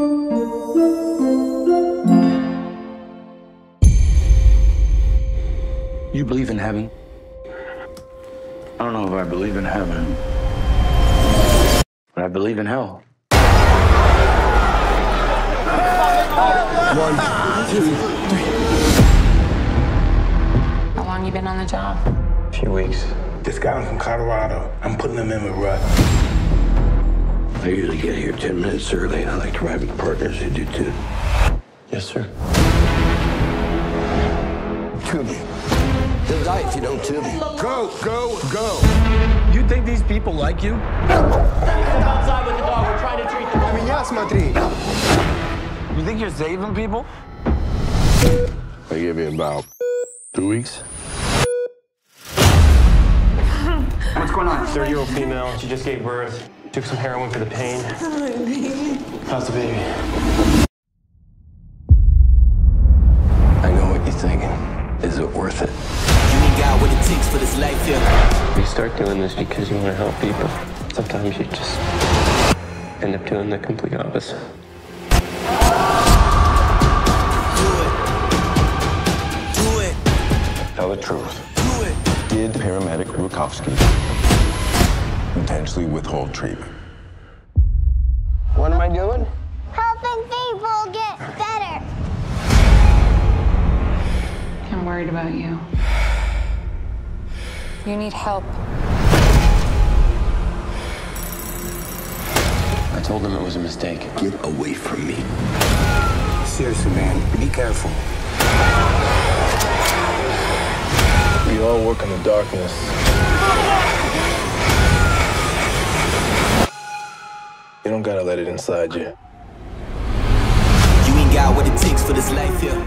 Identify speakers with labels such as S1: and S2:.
S1: You believe in heaven? I don't know if I believe in heaven, but I believe in hell. One, two, three.
S2: How long you been on the job?
S1: A few weeks.
S3: This guy from Colorado, I'm putting him in with Russ.
S4: I usually get here 10 minutes early. I like to ride with partners who do too.
S1: Yes, sir.
S4: Tube me. He'll die if you don't tube me.
S3: Go, go, go.
S1: You think these people like you?
S5: outside with the dog. We're trying to treat them.
S3: I mean, yeah, смотри.
S1: You think you're saving people?
S4: I give you about two weeks.
S1: Going on?
S6: 30 year old female. She just gave birth. Took some heroin for the pain. How's the baby?
S4: I know what you're thinking. Is it worth it?
S7: You ain't got what it takes for this life here.
S6: You start doing this because you want to help people. Sometimes you just end up doing the complete opposite.
S7: Do it.
S8: Do it, Tell the truth.
S7: do it.
S8: Did paramedic Rutkovsky intentionally withhold treatment?
S4: What am I doing?
S9: Helping people get better.
S2: I'm worried about you. You need help.
S6: I told them it was a mistake.
S4: Get away from me.
S3: Seriously, man, be careful.
S8: Work in the darkness. You don't gotta let it inside you.
S7: You ain't got what it takes for this life here.